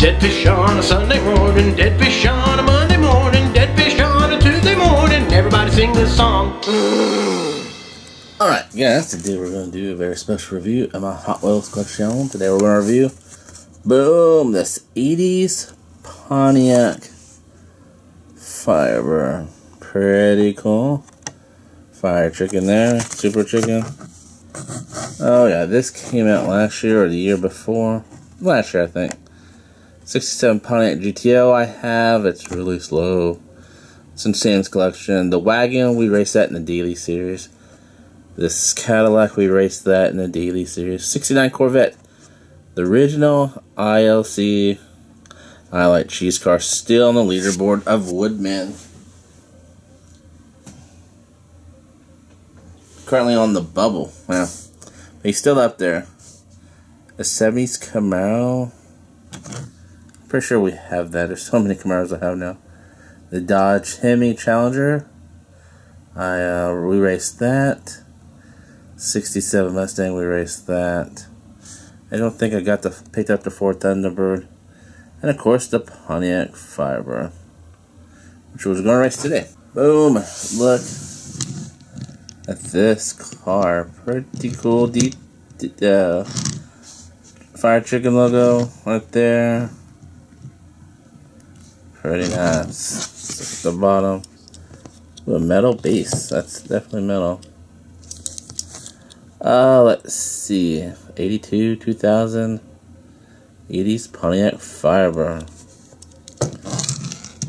Dead fish on a Sunday morning, dead fish on a Monday morning, dead fish on a Tuesday morning. Everybody sing this song. Alright, guys, today we're going to do a very special review of my Hot Wheels collection. Today we're going to review, boom, this 80s Pontiac Firebird. Pretty cool. Fire chicken there, super chicken. Oh yeah, this came out last year or the year before. Last year, I think. 67 Pontiac GTO I have. It's really slow. It's in Sam's collection. The wagon, we raced that in the daily series. This Cadillac, we raced that in the daily series. 69 Corvette. The original ILC I like cheese car still on the leaderboard of Woodman. Currently on the bubble. Wow. But he's still up there. A 70s Camaro. Pretty sure we have that. There's so many Camaros I have now. The Dodge Hemi Challenger. I uh, we raced that. 67 Mustang, we raced that. I don't think I got the picked up the Ford Thunderbird. And of course the Pontiac Firebird. Which we're gonna race today. Boom! Look at this car. Pretty cool deep uh, fire chicken logo right there. Pretty nice. The bottom. Ooh, a metal base. That's definitely metal. Uh, let's see. 82, 2000, 80s Pontiac Firebird.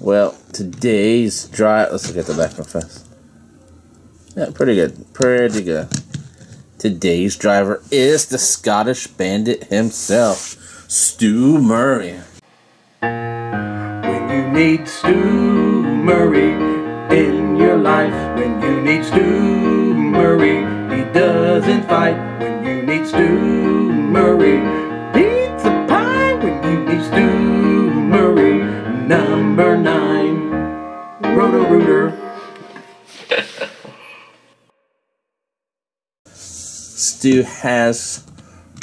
Well, today's drive. Let's look at the back real fast. Yeah, pretty good. Pretty good. Today's driver is the Scottish bandit himself, Stu Murray. Need Stu Murray in your life, when you need Stu Murray, he doesn't fight. When you need Stu Murray, pizza pie. When you need Stu Murray, number nine, Roto Rooter. Stu has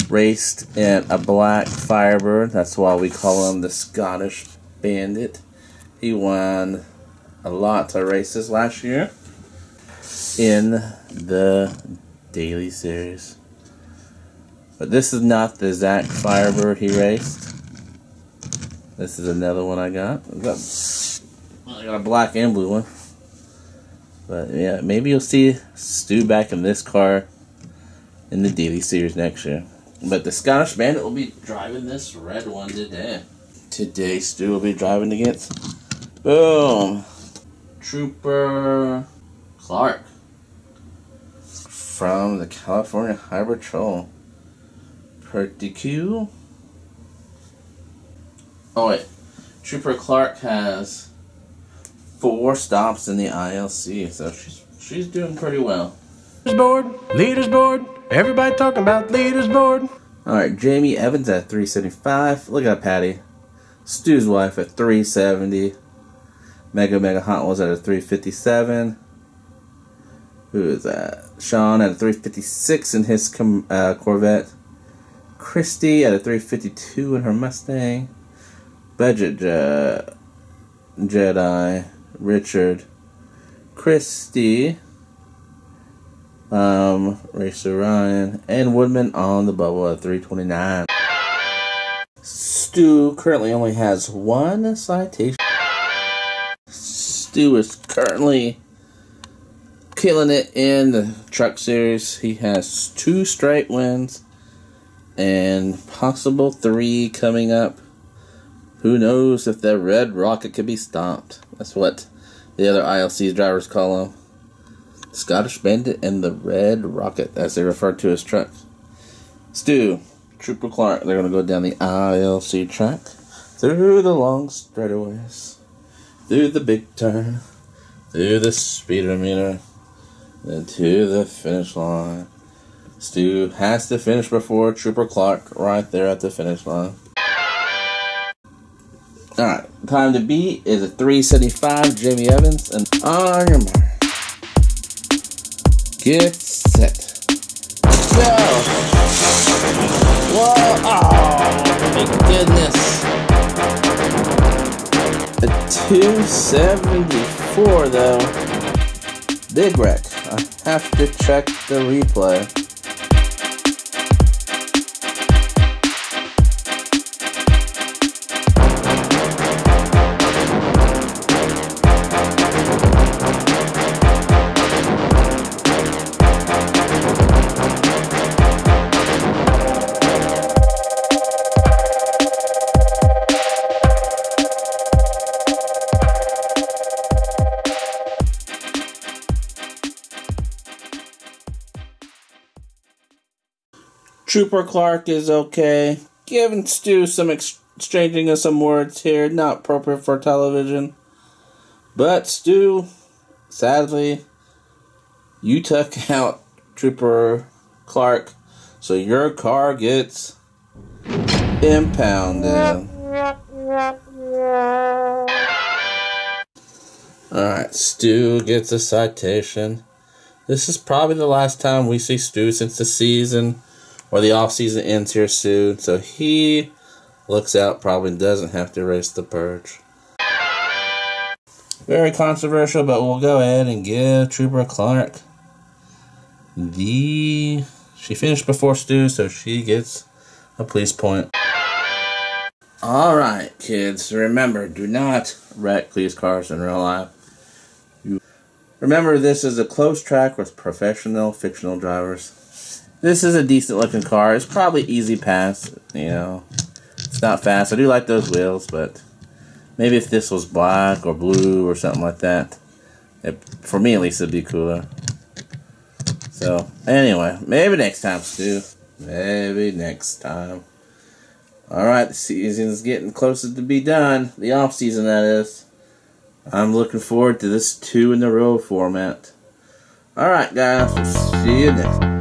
raced in a black Firebird. That's why we call him the Scottish Bandit. He won a lot of races last year in the Daily Series. But this is not the Zach Firebird he raced. This is another one I got. I got, I got a black and blue one. But yeah, maybe you'll see Stu back in this car in the Daily Series next year. But the Scottish Bandit will be driving this red one today. Today, Stu will be driving against. Boom! Trooper Clark from the California Highway Patrol. Pretty cool. Oh, wait. Trooper Clark has four stops in the ILC, so she's, she's doing pretty well. Leaders board, leaders board. Everybody talking about leaders board. Alright, Jamie Evans at 375. Look at Patty. Stu's wife at 370. Mega Mega Hot was at a 357. Who is that? Sean at a 356 in his uh, Corvette. Christy at a 352 in her Mustang. Budget Je- Jedi. Richard. Christy. Um, Racer Ryan. And Woodman on the bubble at 329. Stu currently only has one citation. Stu is currently killing it in the truck series. He has two straight wins and possible three coming up. Who knows if the red rocket could be stopped? That's what the other ILC drivers call him. Scottish Bandit and the Red Rocket, as they refer to his trucks. Stu, Trooper Clark, they're going to go down the ILC track through the long straightaways, through the big turn, through the speedometer, then to the finish line. Stu has to finish before Trooper Clark right there at the finish line. Alright, time to beat is a 375 Jamie Evans and on your mark. Get set. Go! Whoa! Oh, my goodness. A 274 though. Big wreck. I have to check the replay. Trooper Clark is okay. Giving Stu some ex- exchanging of some words here, not appropriate for television. But Stu, sadly, you took out Trooper Clark, so your car gets impounded. Alright, Stu gets a citation. This is probably the last time we see Stu since the season or the off season ends here soon. So he looks out, probably doesn't have to race the purge. Very controversial, but we'll go ahead and give Trooper Clark the. She finished before Stu, so she gets a police point. Alright, kids, remember do not wreck police cars in real life. You remember, this is a close track with professional fictional drivers. This is a decent looking car. It's probably easy pass, you know. It's not fast. I do like those wheels, but maybe if this was black or blue or something like that, it, for me at least, it'd be cooler. So, anyway, maybe next time, Stu. Maybe next time. Alright, the season's getting closer to be done. The off season, that is. I'm looking forward to this two in a row format. Alright, guys. See you next